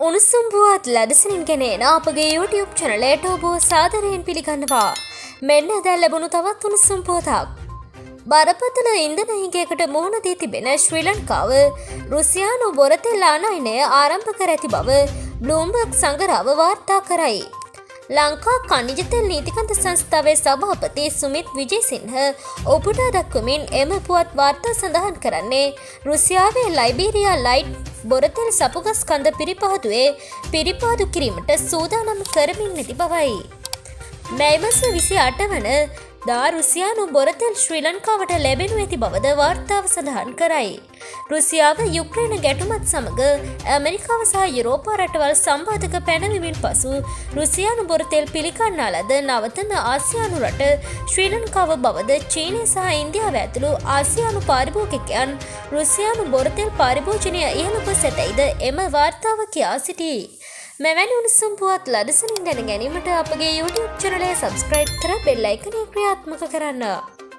උණුසුම් පුවත් ලදසනින් ගෙනන අපගේ YouTube චනලයට ඔබෝ සාදරයෙන් පිළිගන්නවා. මෙන්න දැල් ලැබුණු තවත් උණුසුම් පෝතක්. බරපතල ඉන්දනහිගේකට මුහුණ දී තිබෙන ශ්‍රී ලංකාව රුසියානු බොරතෙල්ලානයිනය ආරම්භ කර ඇති බව බ්ලූම්බර්ග් සංගරාව වාර්තා කරයි. ලංකා කනිජතෙල් නීතිකන්ත සංස්ථාවේ සභාපති සුමිත් විජයසිංහ ඔපුට දක්වමින් එම පුවත් වාර්තා සඳහන් කරන්නේ රුසියාවේ ලයිබීරයා ලයිට් බොරතෙල් සපුගස් කඳ පිරිපහදුවේ පිරිපාදු කිරීමට සූදානම් කරමින් නැති බවයි. මැයිමස විසි අට වන දා රුසියානු බොරතෙල් ශ්‍රී ලංකාවට ලැබෙනු ඇති බවද වාර්තාව සඳහන් කරයි. රුසියාව යුක්්‍රේණ ගැටුමත් සමඟ ඇමරිකාව සහ යුරෝපා රටවල් සම්බාධක පැනවිමින් පසු රුසියානු බොරතෙල් පිළිකන්නා ලද නවතන ආසියානු රට ශ්‍රී ලංකාව බවද චීනය සහ ඉන්දියාව ඇතුළු ආසියානු පාරිභෝගිකයන් රුසියානු බොරතෙල් පාරිභෝජනය ඉහළප සැතැයිද එම වාර්තාව කියා සිටී. මෙවැනි උණුසුම් පුවත් ලදසනින් දැන ගැනීමට අපගේ YouTube චනලය සබස්ක්‍රයිබ් කර බෙල්ලයිකනය ක්‍රියාත්මක කරන්න.